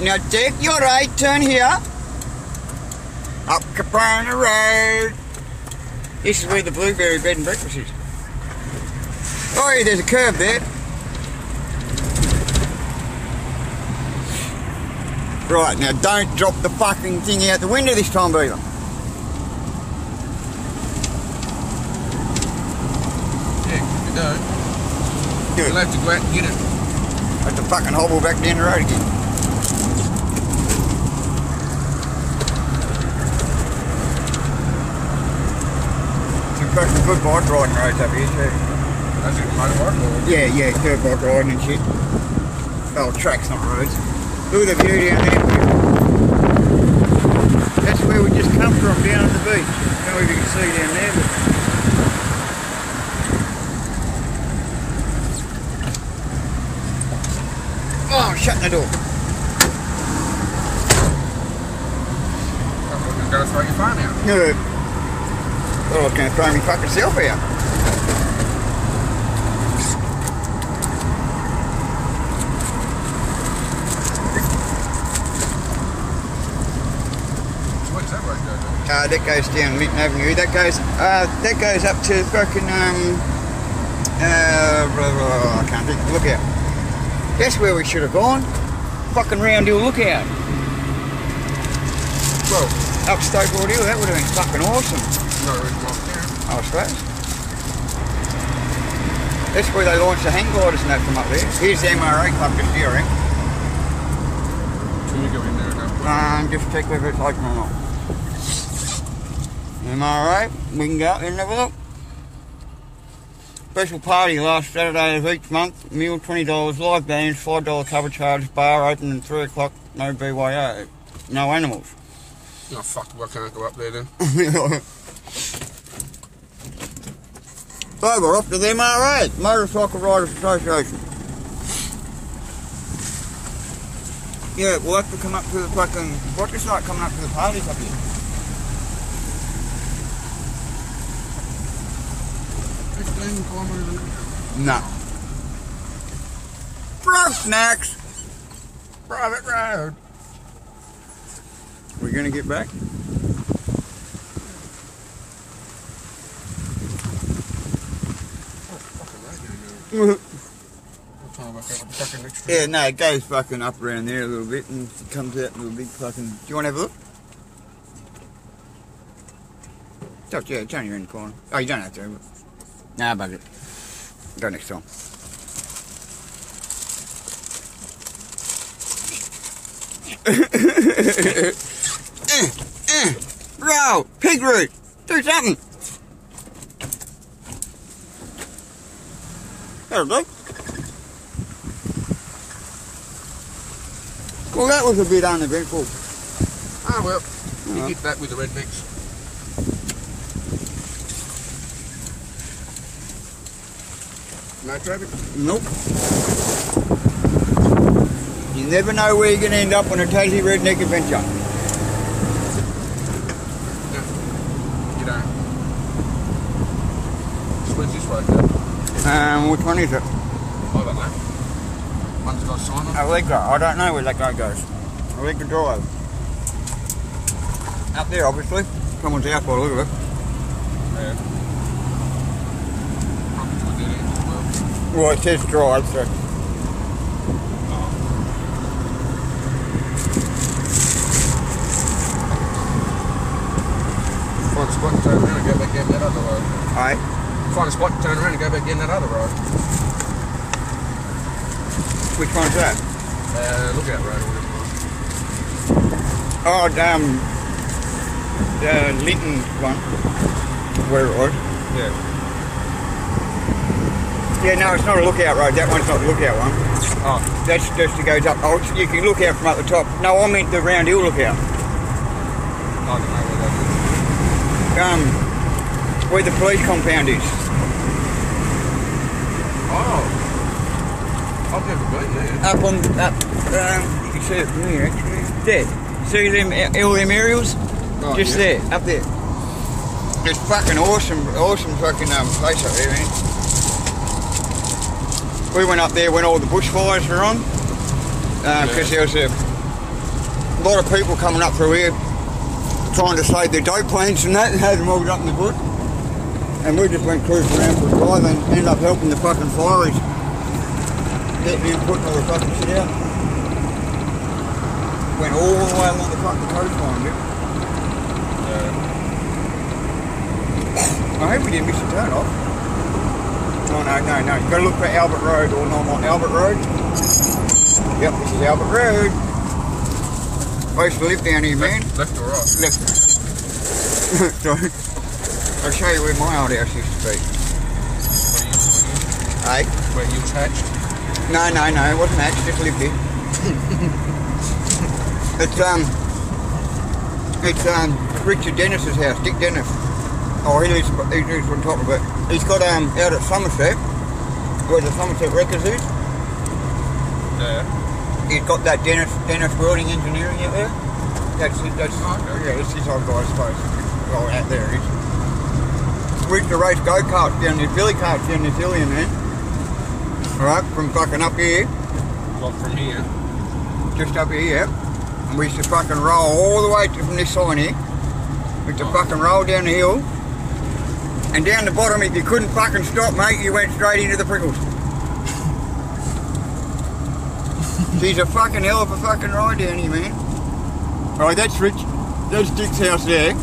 Now take your right turn here. Up Caprona Road. This is where the blueberry bed and breakfast is. Oh, yeah, there's a curve there. Right, now don't drop the fucking thing out the window this time, Beaver. Yeah, you go. Good. You'll have to go out and get it. Have to fucking hobble back down the road again. Some fucking good bike riding roads up here too. That's it, motorbike or? Yeah, yeah, dirt bike riding and shit. Oh, tracks, not roads. Look at the view down there. That's where we just come from, down on the beach. I don't know if you can see down there, but... Oh, I'm shutting the door. I thought you were going to throw your phone out. No. Thought I was going to throw my fucking self out. Where's that road go? Uh, that goes down Linton Avenue. That goes, uh, that goes up to fucking, um, uh, blah, blah, blah, I can't think. Look out. That's where we should have gone. Fucking Round Hill Lookout. Well, Up Stokeboard Hill. That would have been fucking awesome. No reason why there. I suppose. That's where they launched the hang gliders and that from up there. Here's the MRA club just here. Can you go in there a? Um, just check whether it's open or not. Am I right? We can go out there and have a look. Special party last Saturday of each month. Meal $20, live bands, $5 cover charge, bar open at 3 o'clock, no BYO. No animals. Oh, fuck, I can't go up there then. we're off to the MRA, Motorcycle Riders Association. Yeah, we'll have to come up to the fucking, what's this like coming up to the parties up here? 15 kilometres an hour. No. Bro snacks. Private road. We're gonna get back? Oh, fucking road. We'll try and work out what the fucking next Yeah, no, it goes fucking up around there a little bit and it comes out into a big fucking. Do you want to have a look? Oh, yeah, it's only around the corner. Oh, you don't have to. Nah, bug it. Go next time. Eh, eh, Bro, pig root, do something. That'll do. Well, that was a bit uneventful. Ah, well, you Alright. get that with the rednecks. No traffic? Nope. You never know where you're going to end up on a Tassie Redneck adventure. No. You don't. So this go? Um, which one is it? I don't know. One's got a sign on it. Allegra. I don't know where that guy goes. Allegra Drive. Up there, obviously. Someone's out by the look of it. Yeah. Probably to a dead end as well. Well, it says drive, so. A and turn around and go back down that other road. Aye. Find a spot and turn around and go back down that other road. Which one's that? Uh, lookout road or whatever. Oh, damn. the Linton one. Where it was. Yeah. Yeah, no, it's not a lookout road. That one's not the lookout one. Oh, That's just it goes up. Oh, you can look out from up the top. No, I meant the Round Hill lookout. I don't know where that Um, where the police compound is. Oh. I've never been there. Up on, up, um, you can see it from here actually. There. See them, all them aerials? Oh, Just yeah. there, up there. It's fucking awesome, awesome fucking um, place up there, man. We went up there when all the bushfires were on. Because Yeah. there was a a lot of people coming up through here trying to save their dope plants and that and had them all up in the bush. And we just went cruising around for a drive and ended up helping the fucking fireys getting in, putting all the fucking shit out. Went all the way along the fucking coastline, dude. Yeah. I hope we didn't miss a turn off. Oh no, no, no. You've got to look for Albert Road or normal Albert Road. Yep, this is Albert Road. I used to live down here, man. Left or right? Left. Sorry. I'll show you where my old house used to be. Where you, Hey? where you was hatched? No, no, no, it wasn't that. Just lived here. it's um, it's um, Richard Dennis's house, Dick Dennis. Oh, he lives, he lives on top of it. He's got um out at Somerset, where the Somerset Records is. Yeah. He's got that Dennis Dennis Welding Engineering out there. That's. That's Oh, okay. yeah. That's his old guy, I suppose. Oh, out there is. We used to race go karts down there, billy carts down this hill, man. All right, from fucking up here. Like from here. just up here, yeah. And we used to fucking roll all the way to, from this side here. We used to fucking roll down the hill. And down the bottom, if you couldn't fucking stop, mate, you went straight into the prickles. She's a fucking hell of a fucking ride down here, man. Alright, that's Rich. That's Dick's house there.